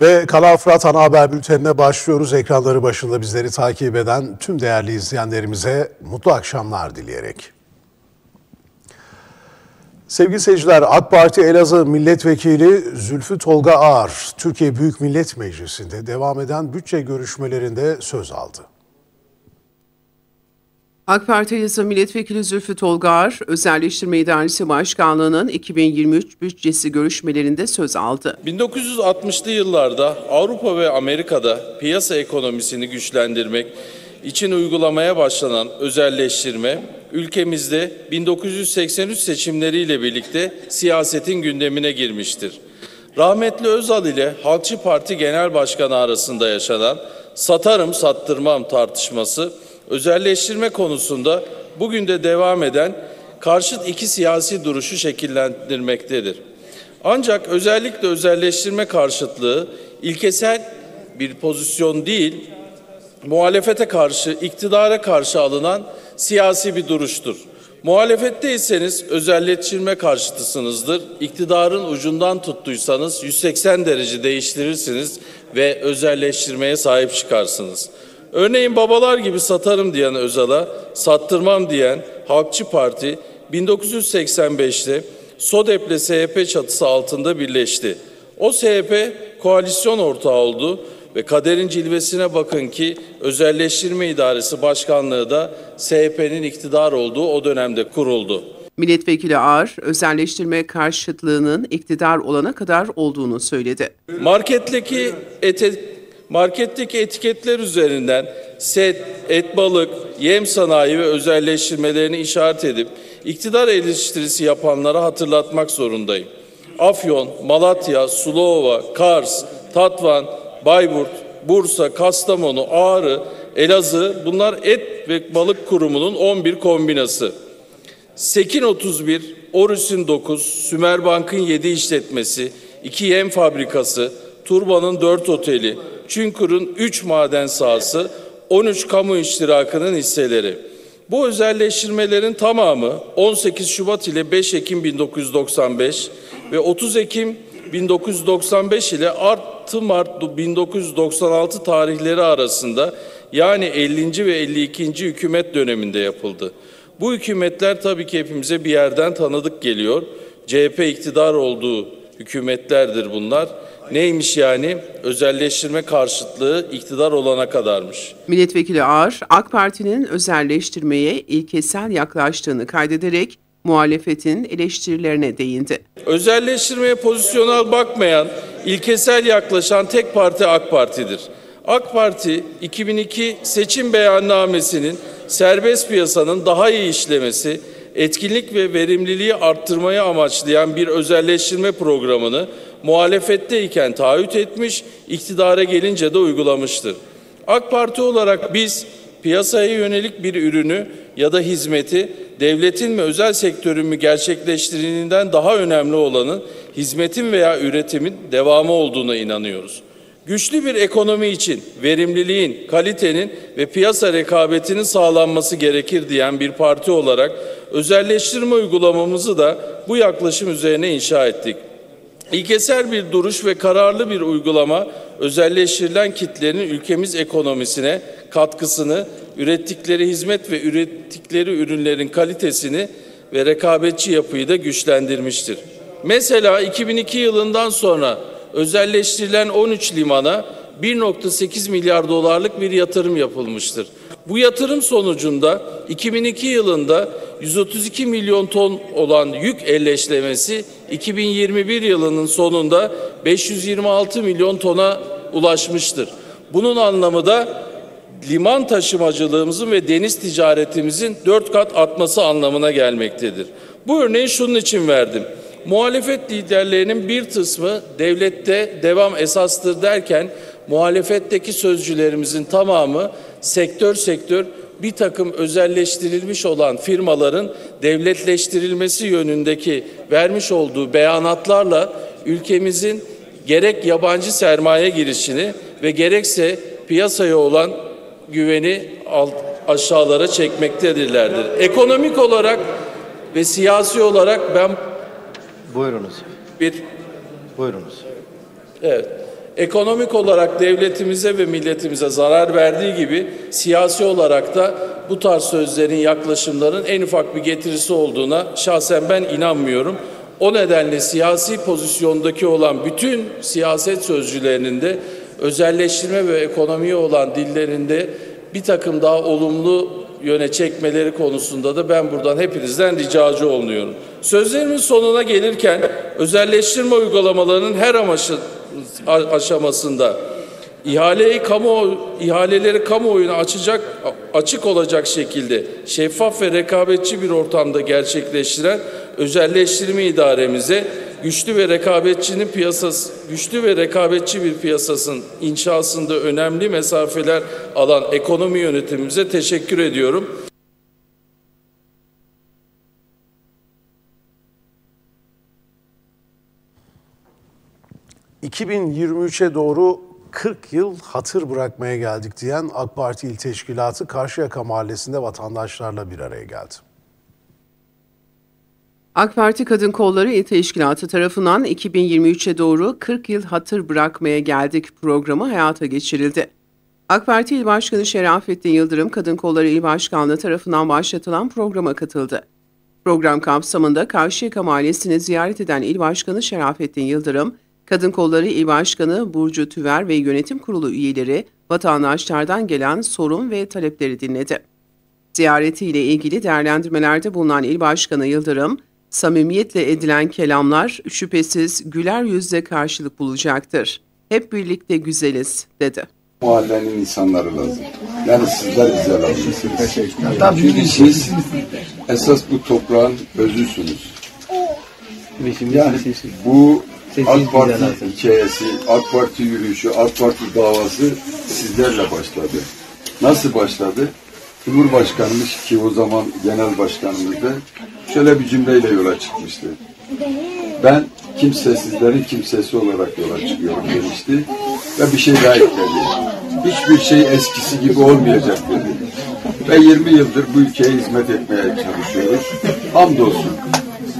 Ve Kanal Fırat Ana Haber Bülteni'ne başlıyoruz. Ekranları başında bizleri takip eden tüm değerli izleyenlerimize mutlu akşamlar dileyerek. Sevgili seyirciler, AK Parti Elazığ Milletvekili Zülfü Tolga Ağar, Türkiye Büyük Millet Meclisi'nde devam eden bütçe görüşmelerinde söz aldı. AK Parti Elazığ Milletvekili Zülfü Tolgar, Özelleştirme İdaresi Başkanlığı'nın 2023 bütçesi görüşmelerinde söz aldı. 1960'lı yıllarda Avrupa ve Amerika'da piyasa ekonomisini güçlendirmek için uygulamaya başlanan özelleştirme ülkemizde 1983 seçimleriyle birlikte siyasetin gündemine girmiştir. Rahmetli Özal ile Halkçı Parti Genel Başkanı arasında yaşanan satarım sattırmam tartışması özelleştirme konusunda bugün de devam eden karşıt iki siyasi duruşu şekillendirmektedir. Ancak özellikle özelleştirme karşıtlığı ilkesel bir pozisyon değil, muhalefete karşı, iktidara karşı alınan siyasi bir duruştur. Muhalefetteyseniz özelleştirme karşıtısınızdır. İktidarın ucundan tuttuysanız 180 derece değiştirirsiniz ve özelleştirmeye sahip çıkarsınız. Örneğin babalar gibi satarım diyen Özal'a sattırmam diyen Halkçı Parti 1985'te SODEP'le SHP çatısı altında birleşti. O SHP koalisyon ortağı oldu ve kaderin cilvesine bakın ki özelleştirme idaresi başkanlığı da SHP'nin iktidar olduğu o dönemde kuruldu. Milletvekili Ağar, özelleştirme karşıtlığının iktidar olana kadar olduğunu söyledi. Marketteki ete, marketteki etiketler üzerinden set, et balık, yem sanayi ve özelleştirmelerini işaret edip iktidar eleştirisi yapanlara hatırlatmak zorundayım. Afyon, Malatya, Suluova, Kars, Tatvan, Bayburt, Bursa, Kastamonu, Ağrı, Elazığ bunlar et ve balık kurumunun 11 kombinası. Sekin 31, Orüs'ün 9, Sümerbank'ın 7 işletmesi, 2 yem fabrikası, Turba'nın 4 oteli, Çünkur'un 3 maden sahası, 13 kamu iştirakının hisseleri. Bu özelleştirmelerin tamamı 18 Şubat ile 5 Ekim 1995 ve 30 Ekim 1995 ile 6 Mart 1996 tarihleri arasında yani 50. ve 52. hükümet döneminde yapıldı. Bu hükümetler tabii ki hepimize bir yerden tanıdık geliyor. CHP iktidar olduğu hükümetlerdir bunlar. Neymiş yani? Özelleştirme karşıtlığı iktidar olana kadarmış. Milletvekili Ağar, AK Parti'nin özelleştirmeye ilkesel yaklaştığını kaydederek muhalefetin eleştirilerine değindi. Özelleştirmeye pozisyonel bakmayan, ilkesel yaklaşan tek parti AK Parti'dir. AK Parti 2002 seçim beyannamesinin serbest piyasanın daha iyi işlemesi, etkinlik ve verimliliği arttırmayı amaçlayan bir özelleştirme programını muhalefetteyken taahhüt etmiş, iktidara gelince de uygulamıştır. AK Parti olarak biz piyasaya yönelik bir ürünü ya da hizmeti devletin mi özel sektörün mü gerçekleştirildiğinden daha önemli olanın hizmetin veya üretimin devamı olduğuna inanıyoruz. Güçlü bir ekonomi için verimliliğin, kalitenin ve piyasa rekabetinin sağlanması gerekir diyen bir parti olarak özelleştirme uygulamamızı da bu yaklaşım üzerine inşa ettik. İlkesel bir duruş ve kararlı bir uygulama özelleştirilen kitlerin ülkemiz ekonomisine katkısını, ürettikleri hizmet ve ürettikleri ürünlerin kalitesini ve rekabetçi yapıyı da güçlendirmiştir. Mesela 2002 yılından sonra özelleştirilen 13 limana 1.8 milyar dolarlık bir yatırım yapılmıştır. Bu yatırım sonucunda 2002 yılında 132 milyon ton olan yük elleşlemesi 2021 yılının sonunda 526 milyon tona ulaşmıştır. Bunun anlamı da liman taşımacılığımızın ve deniz ticaretimizin dört kat artması anlamına gelmektedir. Bu örneği şunun için verdim. Muhalefet liderlerinin bir kısmı devlette devam esastır derken muhalefetteki sözcülerimizin tamamı sektör sektör bir takım özelleştirilmiş olan firmaların devletleştirilmesi yönündeki vermiş olduğu beyanatlarla ülkemizin gerek yabancı sermaye girişini ve gerekse piyasaya olan güveni alt, aşağılara çekmektedirlerdir. Ekonomik olarak ve siyasi olarak ben Buyurunuz. bir Buyurunuz. evet Ekonomik olarak devletimize ve milletimize zarar verdiği gibi siyasi olarak da bu tarz sözlerin, yaklaşımların en ufak bir getirisi olduğuna şahsen ben inanmıyorum. O nedenle siyasi pozisyondaki olan bütün siyaset sözcülerinin de özelleştirme ve ekonomiye olan dillerinde bir takım daha olumlu yöne çekmeleri konusunda da ben buradan hepinizden ricacı oluyorum. Sözlerimin sonuna gelirken özelleştirme uygulamalarının her amaçı, aşamasında ihaleyi kamu ihaleleri kamuoyuna açacak açık olacak şekilde şeffaf ve rekabetçi bir ortamda gerçekleştiren özelleştirme idaremize güçlü ve rekabetçinin piyasası güçlü ve rekabetçi bir piyasasının inşasında önemli mesafeler alan ekonomi yönetimimize teşekkür ediyorum. ...2023'e doğru 40 yıl hatır bırakmaya geldik diyen AK Parti İl Teşkilatı Karşıyaka Mahallesi'nde vatandaşlarla bir araya geldi. AK Parti Kadın Kolları İl Teşkilatı tarafından 2023'e doğru 40 yıl hatır bırakmaya geldik programı hayata geçirildi. AK Parti İl Başkanı Şerafettin Yıldırım Kadın Kolları İl Başkanlığı tarafından başlatılan programa katıldı. Program kapsamında Karşıyaka Mahallesi'ni ziyaret eden İl Başkanı Şerafettin Yıldırım, Kadın Kolları İl Başkanı Burcu Tüver ve Yönetim Kurulu üyeleri vatandaşlardan gelen sorun ve talepleri dinledi. Ziyaretiyle ilgili değerlendirmelerde bulunan İl Başkanı Yıldırım, samimiyetle edilen kelamlar şüphesiz güler yüzle karşılık bulacaktır. Hep birlikte güzeliz, dedi. Mahallenin insanları lazım. Yani sizler bize lazımsınız. Çünkü siz esas bu toprağın özüsünüz. Yani bu AK Parti hikayesi, AK Parti yürüyüşü, AK Parti davası sizlerle başladı. Nasıl başladı? Cumhurbaşkanımız ki o zaman genel başkanımızdı şöyle bir cümleyle yola çıkmıştı. Ben kimsesizlerin kimsesi olarak yola çıkıyorum demişti ve bir şey daha ekledi. Hiçbir şey eskisi gibi olmayacak dedi. Ve 20 yıldır bu ülkeye hizmet etmeye çalışıyoruz. Hamdolsun.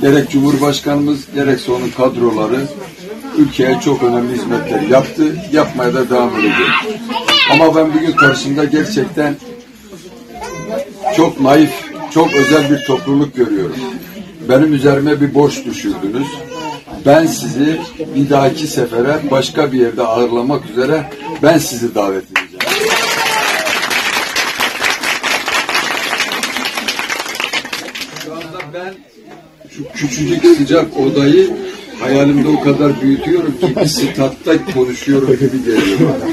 Gerek Cumhurbaşkanımız gerekse onun kadroları ülkeye çok önemli hizmetler yaptı. Yapmaya da devam edecek. Ama ben bugün karşımda gerçekten çok naif, çok özel bir topluluk görüyorum. Benim üzerime bir borç düşürdünüz. Ben sizi bir dahaki sefere başka bir yerde ağırlamak üzere ben sizi davet edeceğim. Şu anda ben şu küçücük sıcak odayı hayalimde o kadar büyütüyorum ki bir statta konuşuyorum gibi geliyor bana.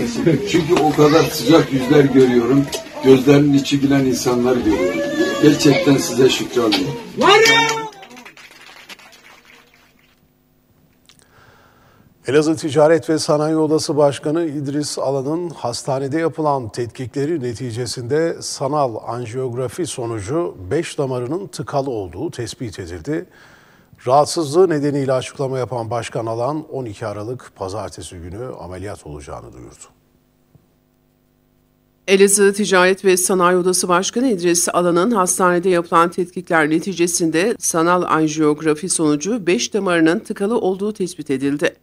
Çünkü o kadar sıcak yüzler görüyorum. Gözlerinin içi bilen insanlar görüyorum. Gerçekten size şükranlıyım. Elazığ Ticaret ve Sanayi Odası Başkanı İdris Alan'ın hastanede yapılan tetkikleri neticesinde sanal anjiyografi sonucu 5 damarının tıkalı olduğu tespit edildi. Rahatsızlığı nedeniyle açıklama yapan Başkan Alan 12 Aralık pazartesi günü ameliyat olacağını duyurdu. Elazığ Ticaret ve Sanayi Odası Başkanı İdris Alan'ın hastanede yapılan tetkikler neticesinde sanal anjiyografi sonucu 5 damarının tıkalı olduğu tespit edildi.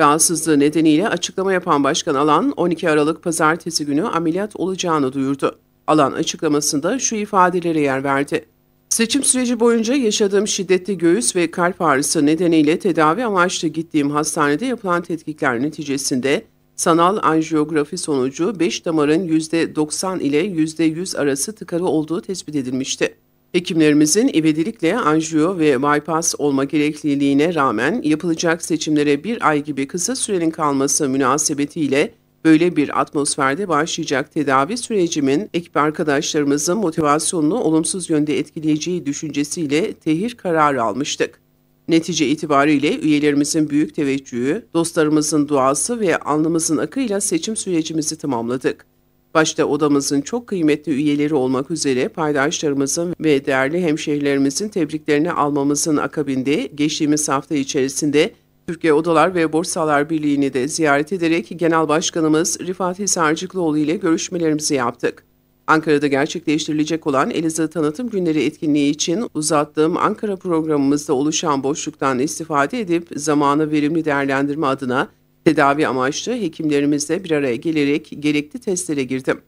Rahatsızlığı nedeniyle açıklama yapan Başkan Alan 12 Aralık pazartesi günü ameliyat olacağını duyurdu. Alan açıklamasında şu ifadelere yer verdi. Seçim süreci boyunca yaşadığım şiddetli göğüs ve kalp ağrısı nedeniyle tedavi amaçlı gittiğim hastanede yapılan tetkikler neticesinde sanal anjiyografi sonucu 5 damarın %90 ile %100 arası tıkalı olduğu tespit edilmişti. Hekimlerimizin ivedilikle anjiyo ve bypass olma gerekliliğine rağmen yapılacak seçimlere bir ay gibi kısa sürenin kalması münasebetiyle böyle bir atmosferde başlayacak tedavi sürecimin ekip arkadaşlarımızın motivasyonunu olumsuz yönde etkileyeceği düşüncesiyle tehir kararı almıştık. Netice itibariyle üyelerimizin büyük teveccühü, dostlarımızın duası ve alnımızın akıyla seçim sürecimizi tamamladık. Başta odamızın çok kıymetli üyeleri olmak üzere paydaşlarımızın ve değerli hemşehrilerimizin tebriklerini almamızın akabinde geçtiğimiz hafta içerisinde Türkiye Odalar ve Borsalar Birliği'ni de ziyaret ederek Genel Başkanımız Rifat Hisarcıklıoğlu ile görüşmelerimizi yaptık. Ankara'da gerçekleştirilecek olan Elazığ Tanıtım Günleri etkinliği için uzattığım Ankara programımızda oluşan boşluktan istifade edip zamanı verimli değerlendirme adına Tedavi amaçlı hekimlerimizle bir araya gelerek gerekli testlere girdim.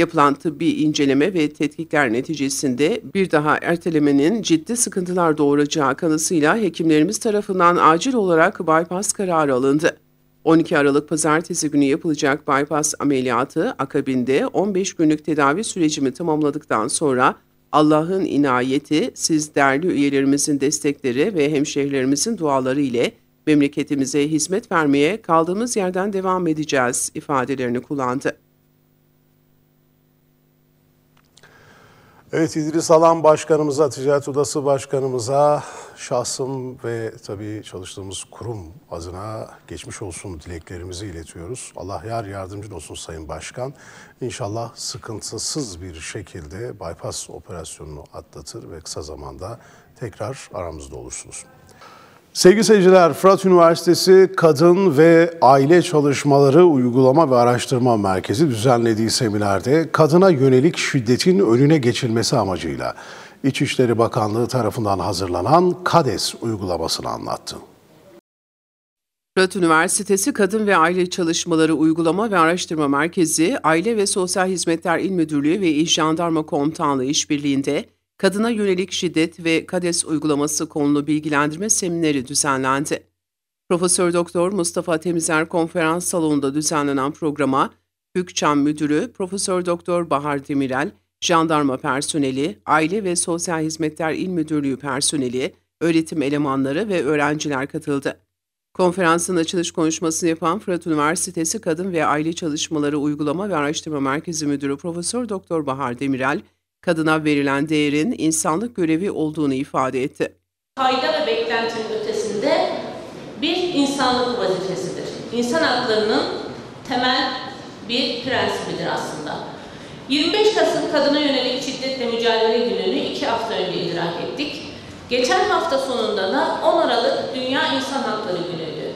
Yapılan tıbbi inceleme ve tetkikler neticesinde bir daha ertelemenin ciddi sıkıntılar doğuracağı kanısıyla hekimlerimiz tarafından acil olarak bypass kararı alındı. 12 Aralık pazartesi günü yapılacak bypass ameliyatı akabinde 15 günlük tedavi sürecimi tamamladıktan sonra Allah'ın inayeti, siz değerli üyelerimizin destekleri ve hemşehrilerimizin duaları ile memleketimize hizmet vermeye kaldığımız yerden devam edeceğiz ifadelerini kullandı. Evet İdris Alan Başkanımıza, Ticaret Odası Başkanımıza şahsım ve tabii çalıştığımız kurum adına geçmiş olsun dileklerimizi iletiyoruz. Allah yar yardımcın olsun Sayın Başkan. İnşallah sıkıntısız bir şekilde bypass operasyonunu atlatır ve kısa zamanda tekrar aramızda olursunuz. Sevgili seyirciler, Fırat Üniversitesi Kadın ve Aile Çalışmaları Uygulama ve Araştırma Merkezi düzenlediği seminerde kadına yönelik şiddetin önüne geçilmesi amacıyla İçişleri Bakanlığı tarafından hazırlanan KADES uygulamasını anlattı. Fırat Üniversitesi Kadın ve Aile Çalışmaları Uygulama ve Araştırma Merkezi, Aile ve Sosyal Hizmetler İl Müdürlüğü ve İl Jandarma Komutanlığı işbirliğinde kadına yönelik şiddet ve KADES uygulaması konulu bilgilendirme semineri düzenlendi. Profesör Doktor Mustafa Temizer konferans salonunda düzenlenen programa Hükçam Müdürü Profesör Doktor Bahar Demirel, jandarma personeli, Aile ve Sosyal Hizmetler İl Müdürlüğü personeli, öğretim elemanları ve öğrenciler katıldı. Konferansın açılış konuşmasını yapan Fırat Üniversitesi Kadın ve Aile Çalışmaları Uygulama ve Araştırma Merkezi Müdürü Profesör Doktor Bahar Demirel, kadına verilen değerin insanlık görevi olduğunu ifade etti. Fayda ve beklentinin ötesinde bir insanlık vazifesidir. İnsan haklarının temel bir prensibidir aslında. 25 Kasım Kadına Yönelik Şiddetle Mücadele Günü'nü iki hafta önce idrak ettik. Geçen hafta sonunda da 10 Aralık Dünya İnsan Hakları Günü'ydü.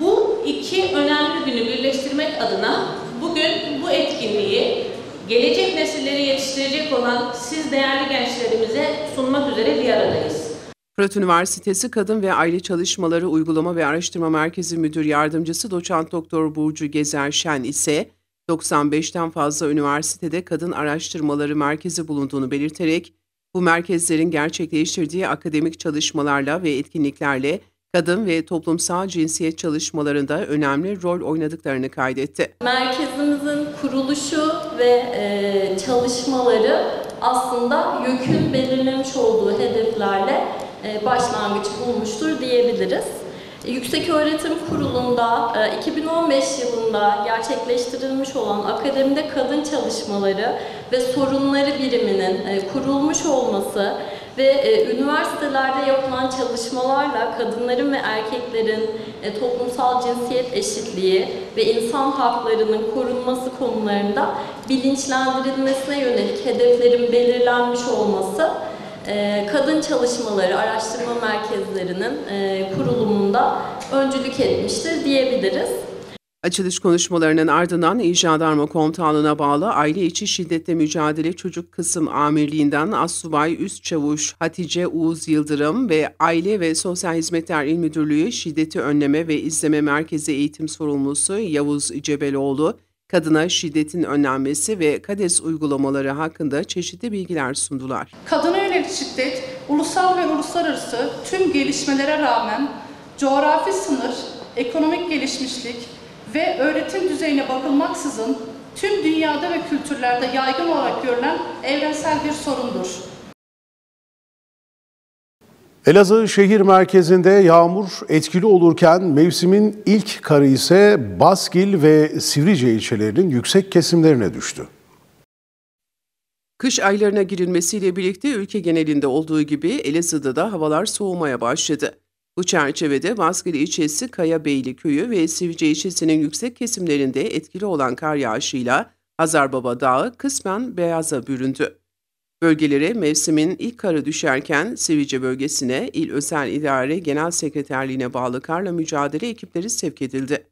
Bu iki önemli günü birleştirmek adına bugün bu etkinliği gelecek nesilleri yetiştirecek olan siz değerli gençlerimize sunmak üzere bir aradayız. Fırat Üniversitesi Kadın ve Aile Çalışmaları Uygulama ve Araştırma Merkezi Müdür Yardımcısı Doçent Doktor Burcu Gezer Şen ise 95'ten fazla üniversitede kadın araştırmaları merkezi bulunduğunu belirterek bu merkezlerin gerçekleştirdiği akademik çalışmalarla ve etkinliklerle kadın ve toplumsal cinsiyet çalışmalarında önemli rol oynadıklarını kaydetti. Merkezimizin kuruluşu ve çalışmaları aslında YÖK'ün belirlemiş olduğu hedeflerle e, başlangıç bulmuştur diyebiliriz. Yüksek Öğretim Kurulu'nda 2015 yılında gerçekleştirilmiş olan Akademide Kadın Çalışmaları ve Sorunları Biriminin kurulmuş olması ve üniversitelerde yapılan çalışmalarla kadınların ve erkeklerin toplumsal cinsiyet eşitliği ve insan haklarının korunması konularında bilinçlendirilmesine yönelik hedeflerin belirlenmiş olması kadın çalışmaları araştırma merkezlerinin kurulumunda öncülük etmiştir diyebiliriz. Açılış konuşmalarının ardından İl Jandarma Komutanlığı'na bağlı Aile İçi Şiddetle Mücadele Çocuk Kısım Amirliği'nden Assubay Üst Çavuş Hatice Uğuz Yıldırım ve Aile ve Sosyal Hizmetler İl Müdürlüğü Şiddeti Önleme ve İzleme Merkezi Eğitim Sorumlusu Yavuz Cebeloğlu, kadına şiddetin önlenmesi ve KADES uygulamaları hakkında çeşitli bilgiler sundular. Kadına yönelik şiddet, ulusal ve uluslararası tüm gelişmelere rağmen coğrafi sınır, ekonomik gelişmişlik ve öğretim düzeyine bakılmaksızın tüm dünyada ve kültürlerde yaygın olarak görülen evrensel bir sorundur. Elazığ şehir merkezinde yağmur etkili olurken mevsimin ilk karı ise Baskil ve Sivrice ilçelerinin yüksek kesimlerine düştü. Kış aylarına girilmesiyle birlikte ülke genelinde olduğu gibi Elazığ'da da havalar soğumaya başladı. Bu çerçevede Baskil ilçesi Kayabeyli köyü ve Sivrice ilçesinin yüksek kesimlerinde etkili olan kar yağışıyla Hazarbaba Dağı kısmen beyaza büründü. Bölgelere mevsimin ilk karı düşerken Sivrice bölgesine İl Özel İdare Genel Sekreterliğine bağlı karla mücadele ekipleri sevk edildi.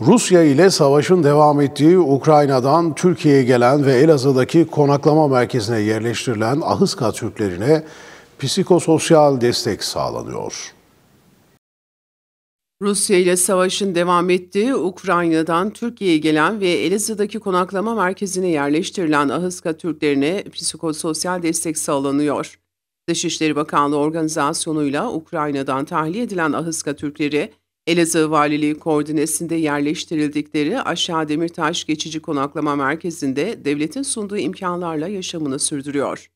Rusya ile savaşın devam ettiği Ukrayna'dan Türkiye'ye gelen ve Elazığ'daki konaklama merkezine yerleştirilen Ahıska Türklerine psikososyal destek sağlanıyor. Rusya ile savaşın devam ettiği Ukrayna'dan Türkiye'ye gelen ve Elazığ'daki konaklama merkezine yerleştirilen Ahıska Türklerine psikososyal destek sağlanıyor. Dışişleri Bakanlığı organizasyonuyla Ukrayna'dan tahliye edilen Ahıska Türkleri, Elazığ Valiliği koordinesinde yerleştirildikleri Aşağı Demirtaş Geçici Konaklama Merkezi'nde devletin sunduğu imkanlarla yaşamını sürdürüyor.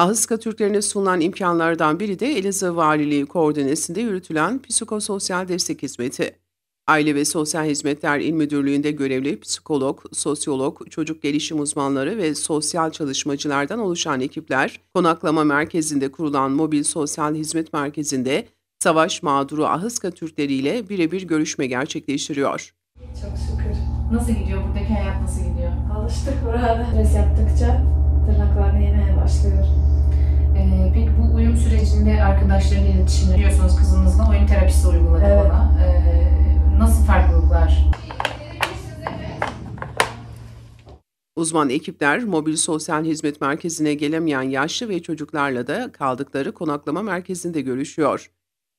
Ahıska Türklerine sunulan imkanlardan biri de Elazığ Valiliği koordinesinde yürütülen psikososyal destek hizmeti. Aile ve Sosyal Hizmetler İl Müdürlüğü'nde görevli psikolog, sosyolog, çocuk gelişim uzmanları ve sosyal çalışmacılardan oluşan ekipler, konaklama merkezinde kurulan mobil sosyal hizmet merkezinde savaş mağduru Ahıska Türkleri ile birebir görüşme gerçekleştiriyor. Çok şükür. Nasıl gidiyor? Buradaki hayat nasıl gidiyor? Alıştık burada. Stres yaptıkça tırnaklar yemeye başlıyor. Ee, peki bu uyum sürecinde arkadaşlarıyla iletişimde biliyorsunuz kızınızla oyun terapisi uyguladı Evet. ona. Ee, nasıl farklılıklar? Uzman ekipler mobil sosyal hizmet merkezine gelemeyen yaşlı ve çocuklarla da kaldıkları konaklama merkezinde görüşüyor.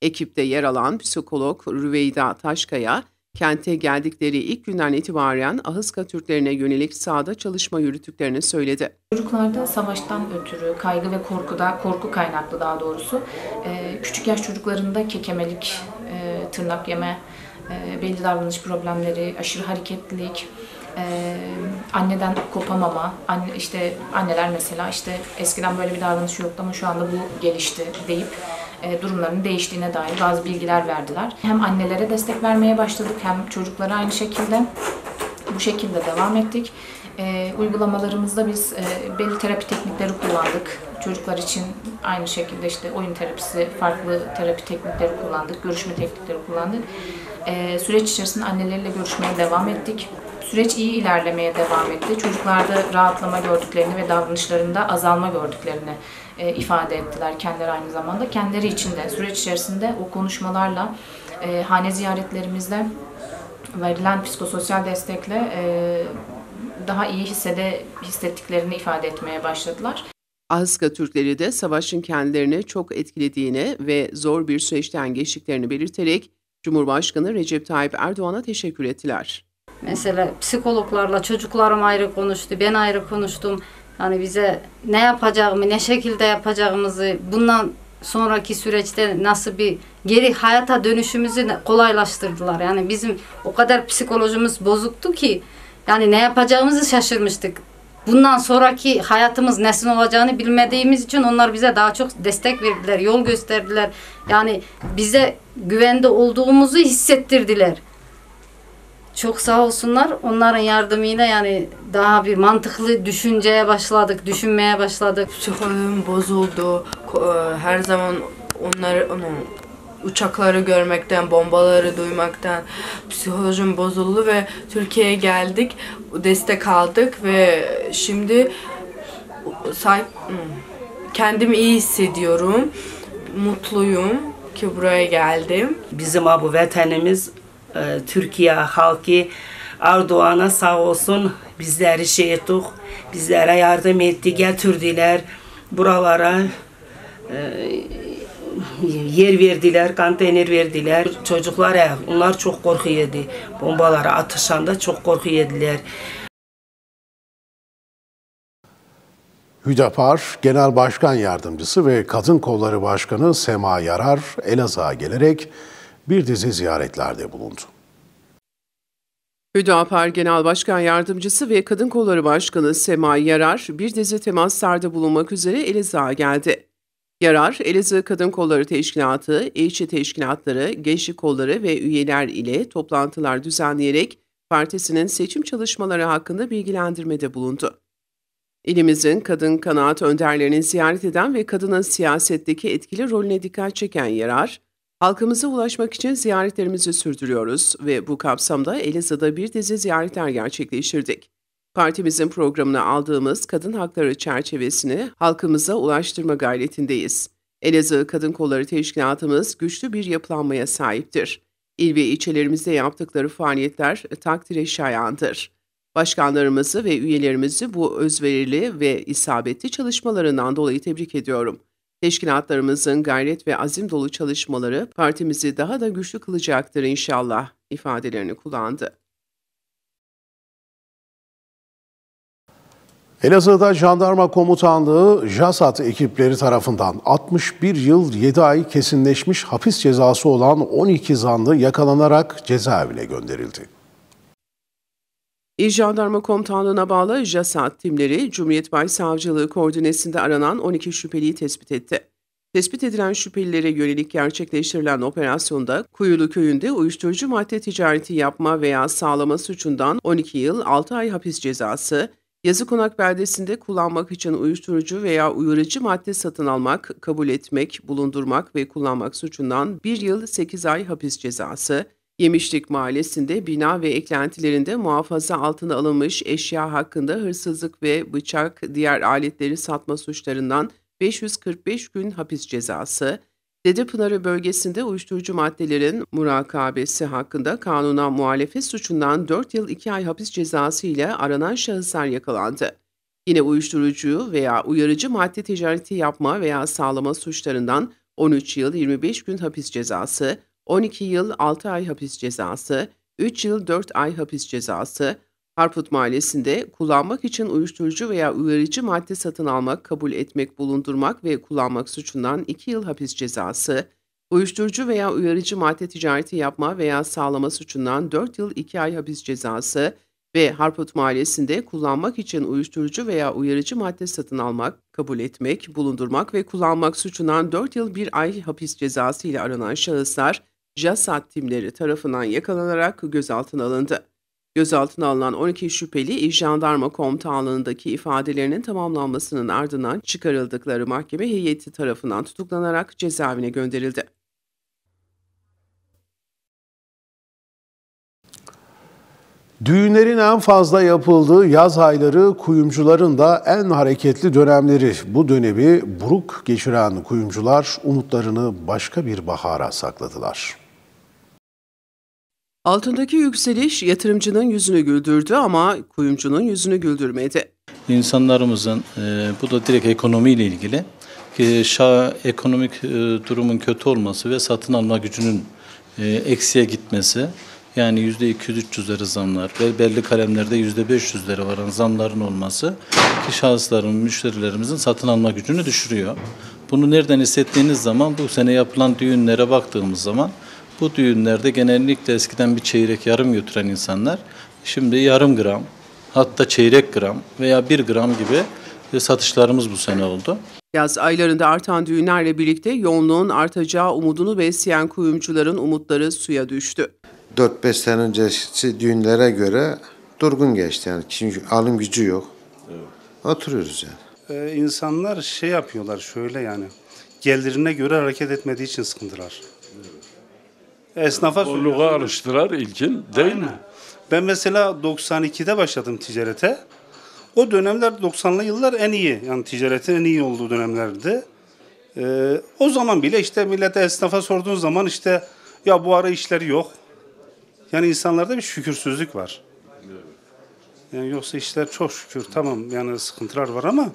Ekipte yer alan psikolog Rüveyda Taşkaya, kente geldikleri ilk günden itibaren Ahıska Türklerine yönelik sahada çalışma yürüttüklerini söyledi. Çocuklarda savaştan ötürü kaygı ve korkuda, korku kaynaklı daha doğrusu, e, küçük yaş çocuklarında kekemelik, e, tırnak yeme, e, belli davranış problemleri, aşırı hareketlilik, e, anneden kopamama, anne, işte anneler mesela işte eskiden böyle bir davranış yoktu ama şu anda bu gelişti deyip e, durumların değiştiğine dair bazı bilgiler verdiler. Hem annelere destek vermeye başladık hem çocuklara aynı şekilde bu şekilde devam ettik. E, uygulamalarımızda biz e, belli terapi teknikleri kullandık. Çocuklar için aynı şekilde işte oyun terapisi, farklı terapi teknikleri kullandık, görüşme teknikleri kullandık. E, süreç içerisinde anneleriyle görüşmeye devam ettik. Süreç iyi ilerlemeye devam etti. Çocuklarda rahatlama gördüklerini ve davranışlarında azalma gördüklerini e, ifade ettiler kendileri aynı zamanda. Kendileri için de süreç içerisinde o konuşmalarla, e, hane ziyaretlerimizle verilen psikososyal destekle e, daha iyi hissede hissettiklerini ifade etmeye başladılar. Ahıska Türkleri de savaşın kendilerini çok etkilediğini ve zor bir süreçten geçtiklerini belirterek Cumhurbaşkanı Recep Tayyip Erdoğan'a teşekkür ettiler. Mesela psikologlarla çocuklarım ayrı konuştu, ben ayrı konuştum. Yani bize ne yapacağımı, ne şekilde yapacağımızı, bundan sonraki süreçte nasıl bir geri hayata dönüşümüzü kolaylaştırdılar. Yani bizim o kadar psikolojimiz bozuktu ki yani ne yapacağımızı şaşırmıştık. Bundan sonraki hayatımız nasıl olacağını bilmediğimiz için onlar bize daha çok destek verdiler, yol gösterdiler. Yani bize güvende olduğumuzu hissettirdiler. Çok sağ olsunlar. Onların yardımıyla yani daha bir mantıklı düşünceye başladık, düşünmeye başladık. Psikolojim bozuldu. E, Her zaman onları onu uçakları görmekten, bombaları duymaktan psikolojim bozuldu ve Türkiye'ye geldik. Destek aldık ve şimdi say- kendimi iyi hissediyorum. Mutluyum ki buraya geldim. Bizim bu vatanımız e, Türkiye halkı Erdoğan'a sağ olsun bizleri şey ettik, bizlere yardım etti, getirdiler buralara e, yer verdiler, konteyner verdiler. Çocuklara onlar çok korkuyordu. Bombalara atışanda çok korkuyordular. Hüdapar Genel Başkan Yardımcısı ve Kadın Kolları Başkanı Sema Yarar Elazığ'a gelerek bir dizi ziyaretlerde bulundu. Hüdapar Genel Başkan Yardımcısı ve Kadın Kolları Başkanı Sema Yarar bir dizi temaslarda bulunmak üzere Elazığ'a geldi. Yarar, Elazığ Kadın Kolları Teşkilatı, ilçe teşkilatları, gençlik kolları ve üyeler ile toplantılar düzenleyerek partisinin seçim çalışmaları hakkında bilgilendirmede bulundu. İlimizin kadın kanaat önderlerini ziyaret eden ve kadının siyasetteki etkili rolüne dikkat çeken Yarar, Halkımıza ulaşmak için ziyaretlerimizi sürdürüyoruz ve bu kapsamda Elazığ'da bir dizi ziyaretler gerçekleştirdik. Partimizin programına aldığımız kadın hakları çerçevesini halkımıza ulaştırma gayretindeyiz. Elazığ Kadın Kolları Teşkilatımız güçlü bir yapılanmaya sahiptir. İl ve ilçelerimizde yaptıkları faaliyetler takdire şayandır. Başkanlarımızı ve üyelerimizi bu özverili ve isabetli çalışmalarından dolayı tebrik ediyorum. Teşkilatlarımızın gayret ve azim dolu çalışmaları partimizi daha da güçlü kılacaktır inşallah ifadelerini kullandı. Elazığ'da Jandarma Komutanlığı JASAT ekipleri tarafından 61 yıl 7 ay kesinleşmiş hapis cezası olan 12 zanlı yakalanarak cezaevine gönderildi. İl Jandarma Komutanlığı'na bağlı JASAT timleri Cumhuriyet Başsavcılığı koordinesinde aranan 12 şüpheliyi tespit etti. Tespit edilen şüphelilere yönelik gerçekleştirilen operasyonda Kuyulu köyünde uyuşturucu madde ticareti yapma veya sağlama suçundan 12 yıl 6 ay hapis cezası, Yazıkonak beldesinde kullanmak için uyuşturucu veya uyarıcı madde satın almak, kabul etmek, bulundurmak ve kullanmak suçundan 1 yıl 8 ay hapis cezası, Yemişlik Mahallesi'nde bina ve eklentilerinde muhafaza altına alınmış eşya hakkında hırsızlık ve bıçak, diğer aletleri satma suçlarından 545 gün hapis cezası, Dedepınarı bölgesinde uyuşturucu maddelerin murakabesi hakkında kanuna muhalefet suçundan 4 yıl 2 ay hapis cezası ile aranan şahıslar yakalandı. Yine uyuşturucu veya uyarıcı madde ticareti yapma veya sağlama suçlarından 13 yıl 25 gün hapis cezası, 12 yıl 6 ay hapis cezası, 3 yıl 4 ay hapis cezası, Harput Mahallesi'nde kullanmak için uyuşturucu veya uyarıcı madde satın almak, kabul etmek, bulundurmak ve kullanmak suçundan 2 yıl hapis cezası, uyuşturucu veya uyarıcı madde ticareti yapma veya sağlama suçundan 4 yıl 2 ay hapis cezası ve Harput Mahallesi'nde kullanmak için uyuşturucu veya uyarıcı madde satın almak, kabul etmek, bulundurmak ve kullanmak suçundan 4 yıl 1 ay hapis cezası ile aranan şahıslar, JASAT timleri tarafından yakalanarak gözaltına alındı. Gözaltına alınan 12 şüpheli İl Jandarma Komutanlığı'ndaki ifadelerinin tamamlanmasının ardından çıkarıldıkları mahkeme heyeti tarafından tutuklanarak cezaevine gönderildi. Düğünlerin en fazla yapıldığı yaz ayları kuyumcuların da en hareketli dönemleri. Bu dönemi buruk geçiren kuyumcular umutlarını başka bir bahara sakladılar. Altındaki yükseliş yatırımcının yüzünü güldürdü ama kuyumcunun yüzünü güldürmedi. İnsanlarımızın e, bu da direkt ekonomiyle ilgili e, ekonomik durumun kötü olması ve satın alma gücünün e, eksiye gitmesi yani yüzde 200-300'leri zamlar ve belli kalemlerde yüzde 500'lere varan zamların olması ki şahısların, müşterilerimizin satın alma gücünü düşürüyor. Bunu nereden hissettiğiniz zaman bu sene yapılan düğünlere baktığımız zaman bu düğünlerde genellikle eskiden bir çeyrek yarım götüren insanlar şimdi yarım gram hatta çeyrek gram veya bir gram gibi satışlarımız bu sene oldu. Yaz aylarında artan düğünlerle birlikte yoğunluğun artacağı umudunu besleyen kuyumcuların umutları suya düştü. 4-5 sene öncesi düğünlere göre durgun geçti yani çünkü alım gücü yok. Evet. Oturuyoruz yani. Ee, insanlar şey yapıyorlar şöyle yani gelirine göre hareket etmediği için sıkıntılar. Esnafa Bolluğa alıştılar ilkin değil mi? Ben mesela 92'de başladım ticarete. O dönemler 90'lı yıllar en iyi. Yani ticaretin en iyi olduğu dönemlerdi. Ee, o zaman bile işte millete esnafa sorduğun zaman işte ya bu ara işleri yok. Yani insanlarda bir şükürsüzlük var. Yani yoksa işler çok şükür tamam yani sıkıntılar var ama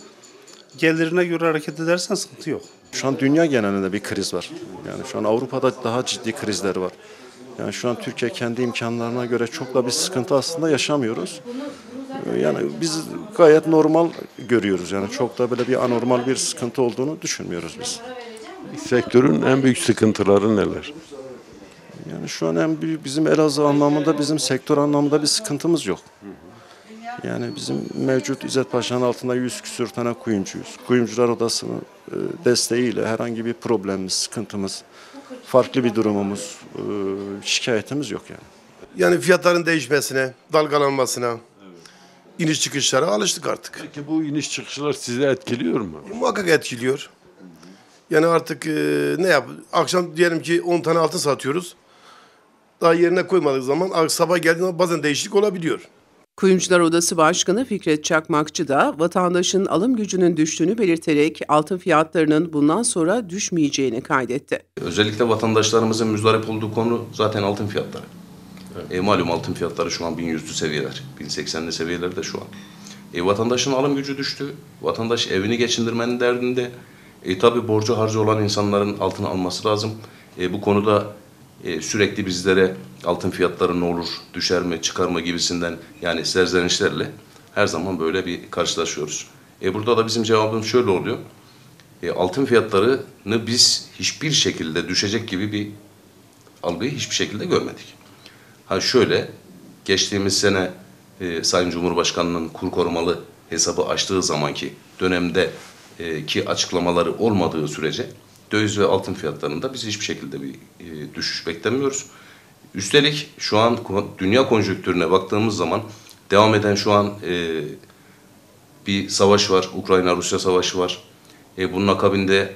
gelirine göre hareket edersen sıkıntı yok. Şu an dünya genelinde bir kriz var. Yani şu an Avrupa'da daha ciddi krizler var. Yani şu an Türkiye kendi imkanlarına göre çok da bir sıkıntı aslında yaşamıyoruz. Yani biz gayet normal görüyoruz. Yani çok da böyle bir anormal bir sıkıntı olduğunu düşünmüyoruz biz. Sektörün en büyük sıkıntıları neler? Yani şu an en büyük bizim Elazığ anlamında bizim sektör anlamında bir sıkıntımız yok. Yani bizim mevcut İzzet Paşa'nın altında 100 küsür tane kuyumcuyuz. Kuyumcular Odası'nın e, desteğiyle herhangi bir problemimiz, sıkıntımız, farklı bir durumumuz, e, şikayetimiz yok yani. Yani fiyatların değişmesine, dalgalanmasına, iniş çıkışlara alıştık artık. Peki bu iniş çıkışlar sizi etkiliyor mu? E, muhakkak etkiliyor. Yani artık e, ne yap? Akşam diyelim ki 10 tane altın satıyoruz. Daha yerine koymadık zaman sabah geldiğinde bazen değişiklik olabiliyor. Kuyumcular Odası Başkanı Fikret Çakmakçı da vatandaşın alım gücünün düştüğünü belirterek altın fiyatlarının bundan sonra düşmeyeceğini kaydetti. Özellikle vatandaşlarımızın müzdarip olduğu konu zaten altın fiyatları. E, malum altın fiyatları şu an 1100'lü seviyeler, 1080'li seviyelerde şu an. E, vatandaşın alım gücü düştü. Vatandaş evini geçindirmenin derdinde. E, tabi borcu harcı olan insanların altın alması lazım. E, bu konuda e, sürekli bizlere altın fiyatları ne olur, düşer mi, çıkar mı gibisinden yani serzenişlerle her zaman böyle bir karşılaşıyoruz. E, burada da bizim cevabımız şöyle oluyor. E, altın fiyatlarını biz hiçbir şekilde düşecek gibi bir algıyı hiçbir şekilde görmedik. Ha şöyle, geçtiğimiz sene e, Sayın Cumhurbaşkanı'nın kur korumalı hesabı açtığı zamanki dönemde e, ki açıklamaları olmadığı sürece döviz ve altın fiyatlarında biz hiçbir şekilde bir e, düşüş beklemiyoruz. Üstelik şu an dünya konjonktürüne baktığımız zaman devam eden şu an e, bir savaş var. Ukrayna-Rusya savaşı var. E, bunun akabinde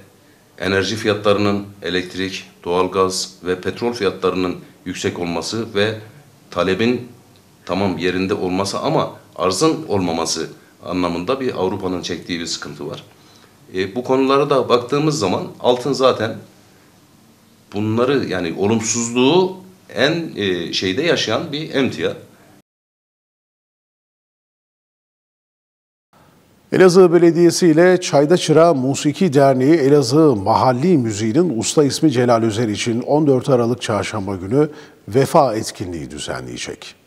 enerji fiyatlarının elektrik, doğalgaz ve petrol fiyatlarının yüksek olması ve talebin tamam yerinde olması ama arzın olmaması anlamında bir Avrupa'nın çektiği bir sıkıntı var. E, bu konulara da baktığımız zaman altın zaten bunları yani olumsuzluğu en e, şeyde yaşayan bir emtia. Elazığ Belediyesi ile Çayda Çıra Musiki Derneği Elazığ Mahalli Müziği'nin usta ismi Celal Özer için 14 Aralık Çarşamba günü vefa etkinliği düzenleyecek.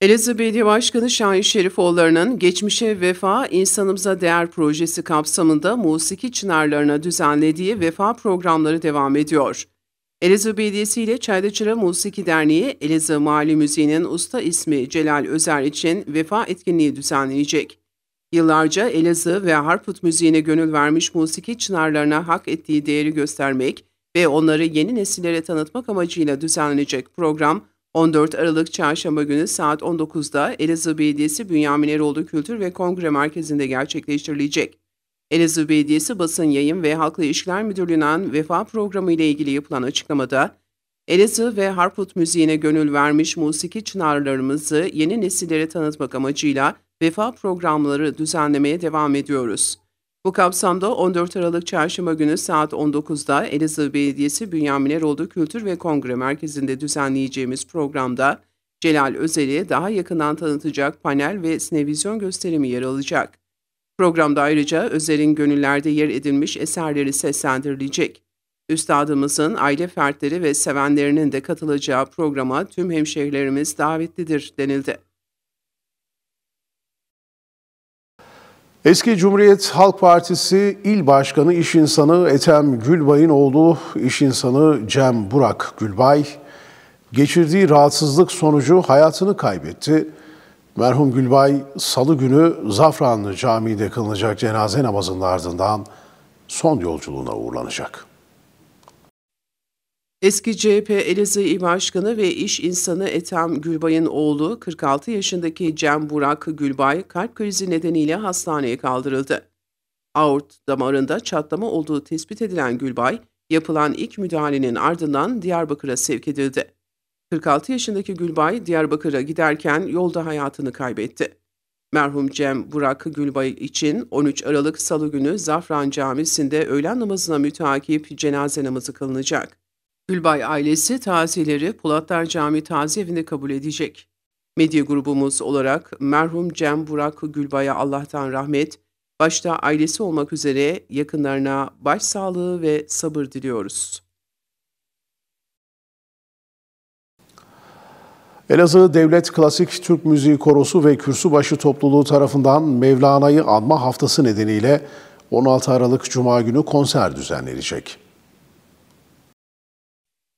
Elazığ Belediye Başkanı Şahin Şerifoğulları'nın Geçmişe Vefa, İnsanımıza Değer projesi kapsamında musiki çınarlarına düzenlediği vefa programları devam ediyor. Elazığ Belediyesi ile Çaydaçıra Musiki Derneği, Elazığ Mahalli Müziği'nin usta ismi Celal Özer için vefa etkinliği düzenleyecek. Yıllarca Elazığ ve Harput müziğine gönül vermiş musiki çınarlarına hak ettiği değeri göstermek ve onları yeni nesillere tanıtmak amacıyla düzenlenecek program, 14 Aralık Çarşamba günü saat 19'da Elazığ Belediyesi Bünyamin Eroğlu Kültür ve Kongre Merkezi'nde gerçekleştirilecek. Elazığ Belediyesi Basın Yayın ve Halkla İlişkiler Müdürlüğü'nün vefa programı ile ilgili yapılan açıklamada, Elazığ ve Harput müziğine gönül vermiş musiki çınarlarımızı yeni nesillere tanıtmak amacıyla vefa programları düzenlemeye devam ediyoruz. Bu kapsamda 14 Aralık Çarşamba günü saat 19'da Elazığ Belediyesi Bünyamin Eroğlu Kültür ve Kongre Merkezi'nde düzenleyeceğimiz programda Celal Özel'i daha yakından tanıtacak panel ve sinevizyon gösterimi yer alacak. Programda ayrıca Özel'in gönüllerde yer edilmiş eserleri seslendirilecek. Üstadımızın aile fertleri ve sevenlerinin de katılacağı programa tüm hemşehrilerimiz davetlidir denildi. Eski Cumhuriyet Halk Partisi İl Başkanı İş İnsanı Ethem Gülbay'ın oğlu İş İnsanı Cem Burak Gülbay geçirdiği rahatsızlık sonucu hayatını kaybetti. Merhum Gülbay salı günü Zafranlı Camii'de kılınacak cenaze namazının ardından son yolculuğuna uğurlanacak. Eski CHP Elazığ İl Başkanı ve iş insanı Ethem Gülbay'ın oğlu 46 yaşındaki Cem Burak Gülbay kalp krizi nedeniyle hastaneye kaldırıldı. Aort damarında çatlama olduğu tespit edilen Gülbay, yapılan ilk müdahalenin ardından Diyarbakır'a sevk edildi. 46 yaşındaki Gülbay Diyarbakır'a giderken yolda hayatını kaybetti. Merhum Cem Burak Gülbay için 13 Aralık Salı günü Zafran Camisi'nde öğlen namazına müteakip cenaze namazı kılınacak. Gülbay ailesi taziyeleri Polatlar Camii Taziye Evi'nde kabul edecek. Medya grubumuz olarak merhum Cem Burak Gülbay'a Allah'tan rahmet, başta ailesi olmak üzere yakınlarına başsağlığı ve sabır diliyoruz. Elazığ Devlet Klasik Türk Müziği Korosu ve Kürsübaşı Topluluğu tarafından Mevlana'yı anma haftası nedeniyle 16 Aralık Cuma günü konser düzenlenecek.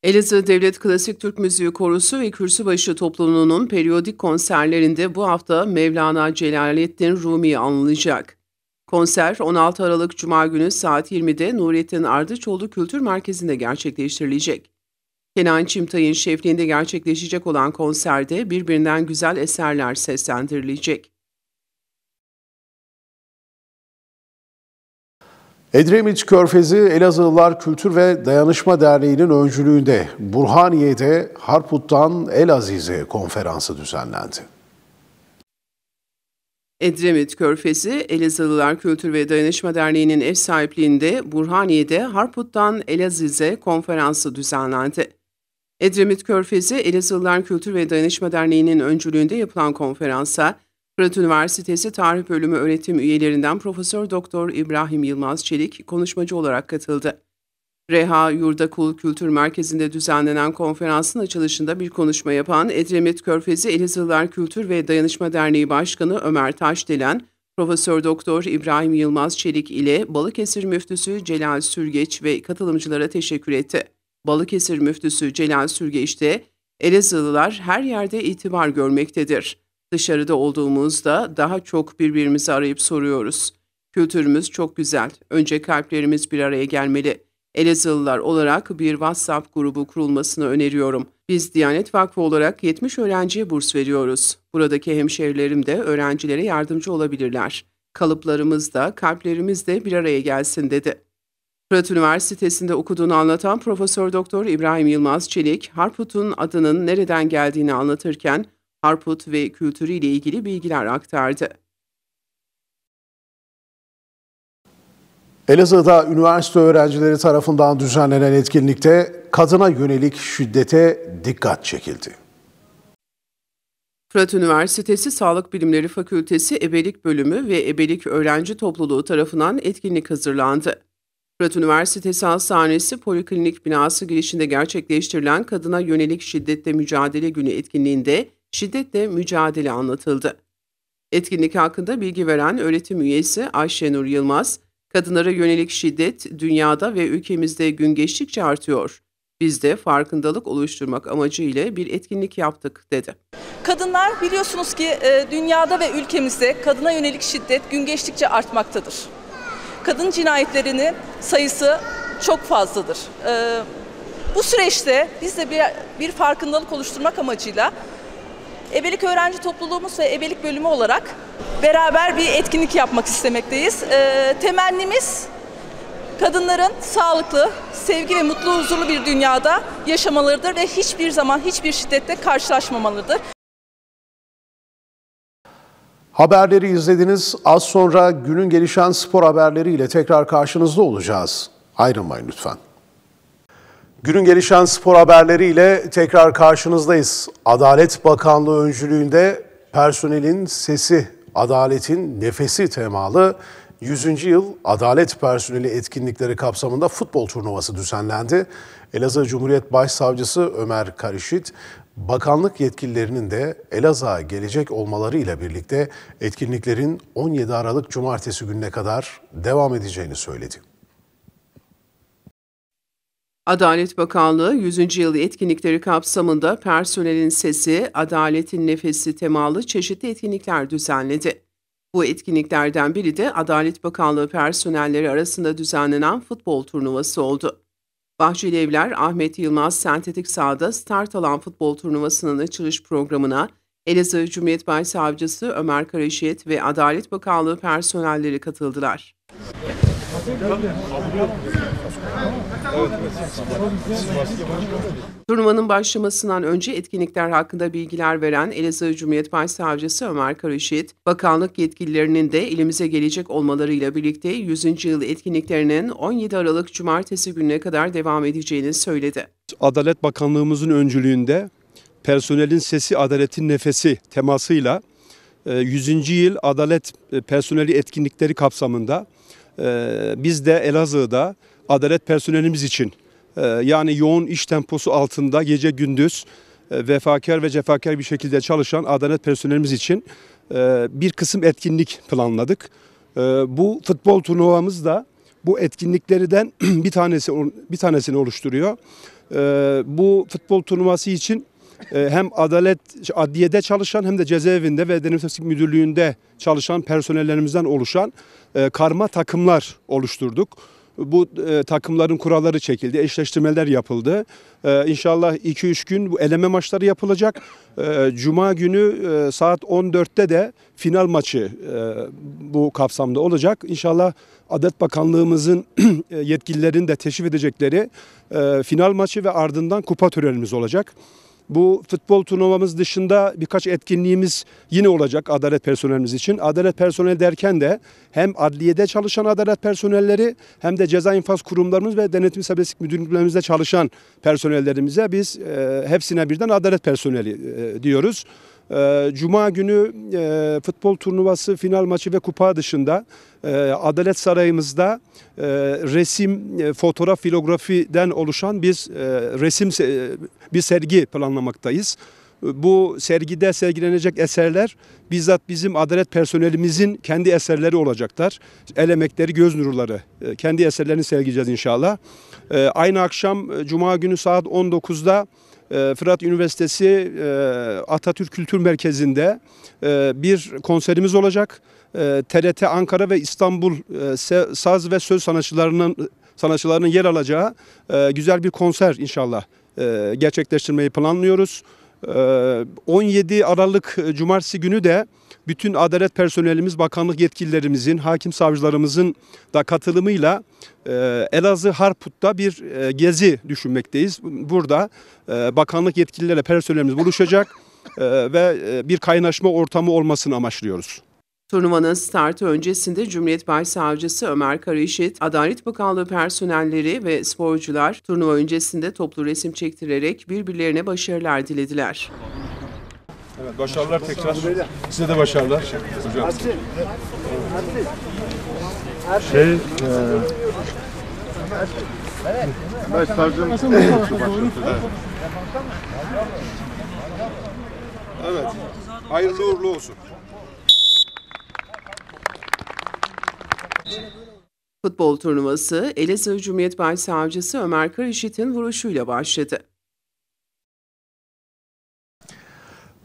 Elazığ Devlet Klasik Türk Müziği Korosu ve Kürsübaşı topluluğunun periyodik konserlerinde bu hafta Mevlana Celaleddin Rumi anılacak. Konser 16 Aralık Cuma günü saat 20'de Nurettin Ardıçoğlu Kültür Merkezi'nde gerçekleştirilecek. Kenan Çimtay'ın şefliğinde gerçekleşecek olan konserde birbirinden güzel eserler seslendirilecek. Edremit Körfezi Elazığlılar Kültür ve Dayanışma Derneği'nin öncülüğünde Burhaniye'de Harput'tan El Azize konferansı düzenlendi. Edremit Körfezi, Elazığlılar Kültür ve Dayanışma Derneği'nin ev sahipliğinde Burhaniye'de Harput'tan Elaziz'e konferansı düzenlendi. Edremit Körfezi, Elazığlılar Kültür ve Dayanışma Derneği'nin öncülüğünde yapılan konferansa, Fırat Üniversitesi Tarih Bölümü öğretim üyelerinden Profesör Doktor İbrahim Yılmaz Çelik konuşmacı olarak katıldı. Reha Yurdakul Kültür Merkezi'nde düzenlenen konferansın açılışında bir konuşma yapan Edremit Körfezi Elazığlılar Kültür ve Dayanışma Derneği Başkanı Ömer Taşdelen, Profesör Doktor İbrahim Yılmaz Çelik ile Balıkesir Müftüsü Celal Sürgeç ve katılımcılara teşekkür etti. Balıkesir Müftüsü Celal Sürgeç de Elazığlılar her yerde itibar görmektedir. Dışarıda olduğumuzda daha çok birbirimizi arayıp soruyoruz. Kültürümüz çok güzel. Önce kalplerimiz bir araya gelmeli. Elazığlılar olarak bir WhatsApp grubu kurulmasını öneriyorum. Biz Diyanet Vakfı olarak 70 öğrenciye burs veriyoruz. Buradaki hemşehrilerim de öğrencilere yardımcı olabilirler. Kalıplarımız da, kalplerimiz de bir araya gelsin dedi. Fırat Üniversitesi'nde okuduğunu anlatan Profesör Doktor İbrahim Yılmaz Çelik, Harput'un adının nereden geldiğini anlatırken Harput ve kültürüyle ilgili bilgiler aktardı. Elazığ'da üniversite öğrencileri tarafından düzenlenen etkinlikte kadına yönelik şiddete dikkat çekildi. Fırat Üniversitesi Sağlık Bilimleri Fakültesi Ebelik Bölümü ve Ebelik Öğrenci Topluluğu tarafından etkinlik hazırlandı. Fırat Üniversitesi Hastanesi Poliklinik binası girişinde gerçekleştirilen Kadına Yönelik Şiddetle Mücadele Günü etkinliğinde şiddetle mücadele anlatıldı. Etkinlik hakkında bilgi veren öğretim üyesi Ayşenur Yılmaz, kadınlara yönelik şiddet dünyada ve ülkemizde gün geçtikçe artıyor. Biz de farkındalık oluşturmak amacıyla bir etkinlik yaptık dedi. Kadınlar biliyorsunuz ki e, dünyada ve ülkemizde kadına yönelik şiddet gün geçtikçe artmaktadır. Kadın cinayetlerinin sayısı çok fazladır. E, bu süreçte biz de bir, bir farkındalık oluşturmak amacıyla Ebelik Öğrenci Topluluğumuz ve Ebelik Bölümü olarak beraber bir etkinlik yapmak istemekteyiz. E, temennimiz kadınların sağlıklı, sevgi ve mutlu huzurlu bir dünyada yaşamalarıdır ve hiçbir zaman hiçbir şiddetle karşılaşmamalıdır. Haberleri izlediniz. Az sonra günün gelişen spor haberleriyle tekrar karşınızda olacağız. Ayrılmayın lütfen. Günün gelişen spor haberleriyle tekrar karşınızdayız. Adalet Bakanlığı öncülüğünde personelin sesi, adaletin nefesi temalı 100. yıl adalet personeli etkinlikleri kapsamında futbol turnuvası düzenlendi. Elazığ Cumhuriyet Başsavcısı Ömer Karışit, bakanlık yetkililerinin de Elazığ'a gelecek olmalarıyla birlikte etkinliklerin 17 Aralık Cumartesi gününe kadar devam edeceğini söyledi. Adalet Bakanlığı 100. yıl etkinlikleri kapsamında personelin sesi, adaletin nefesi temalı çeşitli etkinlikler düzenledi. Bu etkinliklerden biri de Adalet Bakanlığı personelleri arasında düzenlenen futbol turnuvası oldu. Bahçeli Evler Ahmet Yılmaz Sentetik Sahada start alan futbol turnuvasının açılış programına Elazığ Cumhuriyet Başsavcısı Ömer Karaşiyet ve Adalet Bakanlığı personelleri katıldılar. Turnuvanın başlamasından önce etkinlikler hakkında bilgiler veren Elazığ Cumhuriyet Başsavcısı Ömer Karışit, bakanlık yetkililerinin de ilimize gelecek olmalarıyla birlikte 100. yıl etkinliklerinin 17 Aralık Cumartesi gününe kadar devam edeceğini söyledi. Adalet Bakanlığımızın öncülüğünde personelin sesi adaletin nefesi temasıyla 100. yıl adalet personeli etkinlikleri kapsamında biz de Elazığ'da adalet personelimiz için yani yoğun iş temposu altında gece gündüz vefakar ve cefakar bir şekilde çalışan adalet personelimiz için bir kısım etkinlik planladık. Bu futbol turnuvamız da bu etkinliklerden bir tanesi bir tanesini oluşturuyor. Bu futbol turnuvası için hem adalet adliyede çalışan hem de cezaevinde ve denetim müdürlüğünde çalışan personellerimizden oluşan karma takımlar oluşturduk. Bu e, takımların kuralları çekildi, eşleştirmeler yapıldı. E, inşallah 2-3 gün bu eleme maçları yapılacak. E, Cuma günü e, saat 14'te de final maçı e, bu kapsamda olacak. İnşallah Adalet Bakanlığımızın yetkililerin de teşrif edecekleri e, final maçı ve ardından kupa törenimiz olacak. Bu futbol turnuvamız dışında birkaç etkinliğimiz yine olacak adalet personelimiz için. Adalet personeli derken de hem adliyede çalışan adalet personelleri hem de ceza infaz kurumlarımız ve denetim serbestlik müdürlüklerimizde çalışan personellerimize biz e, hepsine birden adalet personeli e, diyoruz. E, Cuma günü e, futbol turnuvası final maçı ve kupa dışında e, Adalet Sarayımızda e, resim, fotoğraf, filografiden oluşan biz e, resim bir sergi planlamaktayız. Bu sergide sergilenecek eserler bizzat bizim adalet personelimizin kendi eserleri olacaklar. El emekleri, göz nurları. Kendi eserlerini sergileyeceğiz inşallah. Aynı akşam Cuma günü saat 19'da e, Fırat Üniversitesi e, Atatürk Kültür Merkezi'nde e, bir konserimiz olacak. E, TRT Ankara ve İstanbul e, saz ve söz sanatçılarının sanatçılarının yer alacağı e, güzel bir konser inşallah e, gerçekleştirmeyi planlıyoruz. E, 17 Aralık e, Cumartesi günü de bütün adalet personelimiz, bakanlık yetkililerimizin, hakim savcılarımızın da katılımıyla e, Elazığ Harput'ta bir e, gezi düşünmekteyiz. Burada bakanlık yetkilileri, personelimiz buluşacak ve bir kaynaşma ortamı olmasını amaçlıyoruz. Turnuvanın startı öncesinde Cumhuriyet Başsavcısı Ömer Karayişit, Adalet Bakanlığı personelleri ve sporcular turnuva öncesinde toplu resim çektirerek birbirlerine başarılar dilediler. Evet, başarılar tekrar. Size de başarılar. Hocam. Şey, e, Başsavcım. Evet. Hayırlı uğurlu olsun. Futbol turnuvası Elazığ Cumhuriyet Başsavcısı Ömer Karayişit'in vuruşuyla başladı.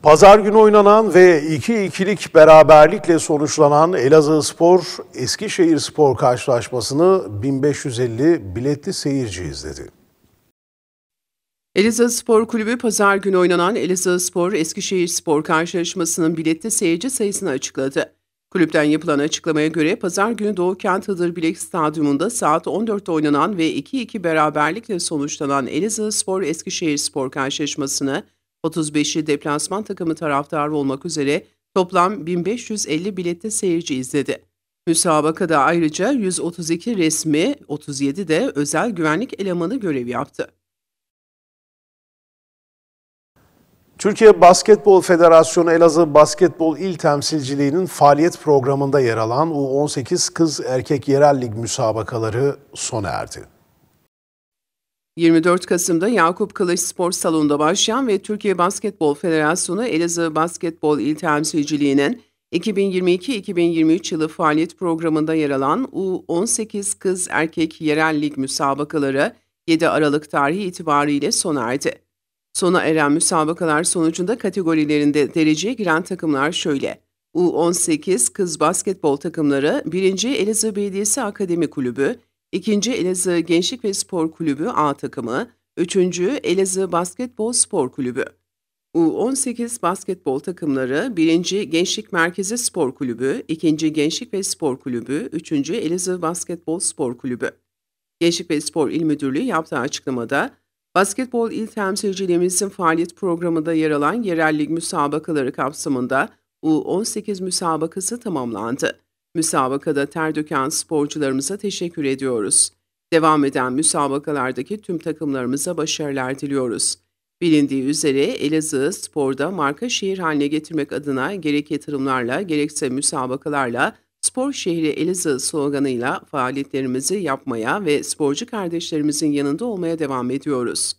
Pazar günü oynanan ve 2-2'lik beraberlikle sonuçlanan Elazığ Spor Eskişehir Spor karşılaşmasını 1550 biletli seyirci izledi. Elazığ Spor Kulübü pazar günü oynanan Elazığ Spor Eskişehir Spor karşılaşmasının biletli seyirci sayısını açıkladı. Kulüpten yapılan açıklamaya göre pazar günü Doğu Kent Hıdır Bilek Stadyumunda saat 14'te oynanan ve 2-2 beraberlikle sonuçlanan Elazığ Spor Eskişehir Spor karşılaşmasını 35'li deplasman takımı taraftarı olmak üzere toplam 1550 bilette seyirci izledi. Müsabakada ayrıca 132 resmi, 37 de özel güvenlik elemanı görev yaptı. Türkiye Basketbol Federasyonu Elazığ Basketbol İl Temsilciliği'nin faaliyet programında yer alan U18 Kız Erkek Yerel Lig müsabakaları sona erdi. 24 Kasım'da Yakup Kılıç Spor Salonu'nda başlayan ve Türkiye Basketbol Federasyonu Elazığ Basketbol İl Temsilciliği'nin 2022-2023 yılı faaliyet programında yer alan U18 Kız Erkek Yerel Lig müsabakaları 7 Aralık tarihi itibariyle sona erdi. Sona eren müsabakalar sonucunda kategorilerinde dereceye giren takımlar şöyle. U18 Kız Basketbol takımları 1. Elazığ Belediyesi Akademi Kulübü, 2. Elazığ Gençlik ve Spor Kulübü A takımı, 3. Elazığ Basketbol Spor Kulübü. U18 basketbol takımları 1. Gençlik Merkezi Spor Kulübü, 2. Gençlik ve Spor Kulübü, 3. Elazığ Basketbol Spor Kulübü. Gençlik ve Spor İl Müdürlüğü yaptığı açıklamada, Basketbol İl Temsilciliğimizin faaliyet programında yer alan yerel lig müsabakaları kapsamında U18 müsabakası tamamlandı. Müsabakada ter döken sporcularımıza teşekkür ediyoruz. Devam eden müsabakalardaki tüm takımlarımıza başarılar diliyoruz. Bilindiği üzere Elazığ sporda marka şehir haline getirmek adına gerek yatırımlarla gerekse müsabakalarla Spor Şehri Elazığ sloganıyla faaliyetlerimizi yapmaya ve sporcu kardeşlerimizin yanında olmaya devam ediyoruz.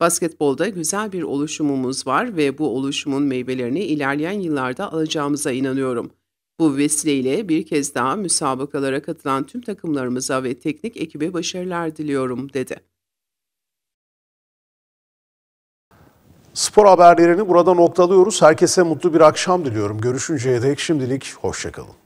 Basketbolda güzel bir oluşumumuz var ve bu oluşumun meyvelerini ilerleyen yıllarda alacağımıza inanıyorum. Bu vesileyle bir kez daha müsabakalara katılan tüm takımlarımıza ve teknik ekibe başarılar diliyorum dedi. Spor haberlerini burada noktalıyoruz. Herkese mutlu bir akşam diliyorum. Görüşünceye dek şimdilik hoşçakalın.